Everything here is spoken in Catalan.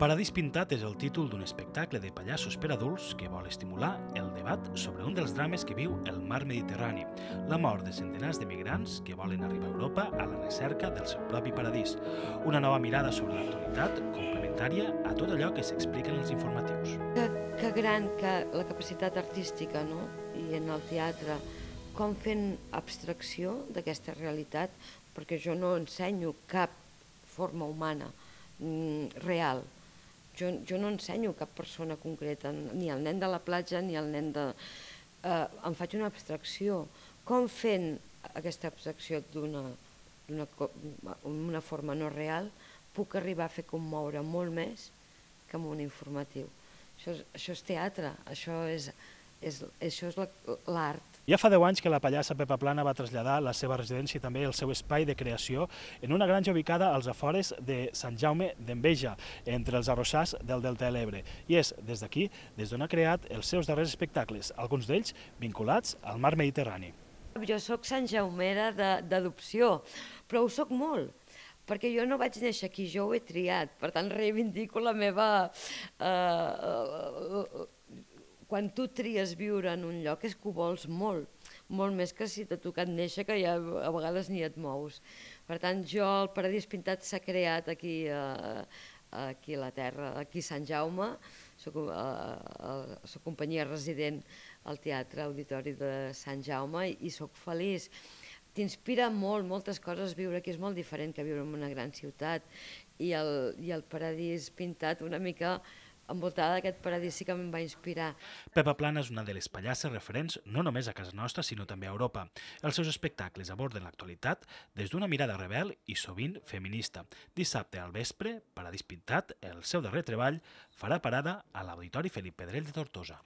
Paradís Pintat és el títol d'un espectacle de pallassos per adults que vol estimular el debat sobre un dels drames que viu el mar Mediterrani, la mort de centenars de migrants que volen arribar a Europa a la recerca del seu propi paradís. Una nova mirada sobre l'actualitat complementària a tot allò que s'explica en els informatius. Que, que gran que la capacitat artística no? i en el teatre, com fent abstracció d'aquesta realitat, perquè jo no ensenyo cap forma humana mm, real, jo, jo no ensenyo cap persona concreta, ni el nen de la platja ni el nen de... Eh, em faig una abstracció. Com fent aquesta abstracció d'una una forma no real puc arribar a fer commoure molt més que amb un informatiu. Això és, això és teatre, això és, és, això és l'art. Ja fa 10 anys que la pallassa Pepa Plana va traslladar la seva residència i també el seu espai de creació en una granja ubicada als afores de Sant Jaume d'Enveja, entre els arrossars del Delta de l'Ebre. I és des d'aquí des d'on ha creat els seus darrers espectacles, alguns d'ells vinculats al mar Mediterrani. Jo sóc Sant Jaumera d'adopció, però ho sóc molt, perquè jo no vaig néixer aquí, jo ho he triat, per tant reivindico la meva... Eh, quan tu tries viure en un lloc és que ho vols molt, molt més que si t'ha tocat néixer, que ja a vegades ni et mous. Per tant, jo, el Paradís Pintat s'ha creat aquí, eh, aquí a la Terra, aquí a Sant Jaume, soc, eh, soc companyia resident al Teatre Auditori de Sant Jaume i, i sóc feliç. T'inspira molt, moltes coses viure aquí, és molt diferent que viure en una gran ciutat i el, i el Paradís Pintat una mica envoltada d'aquest paradís sí que em va inspirar. Pepa Plana és una de les pallasses referents no només a casa nostra, sinó també a Europa. Els seus espectacles aborden l'actualitat des d'una mirada rebel i sovint feminista. Dissabte al vespre, Paradís Pintat, el seu darrer treball, farà parada a l'Auditori Felip Pedrell de Tortosa.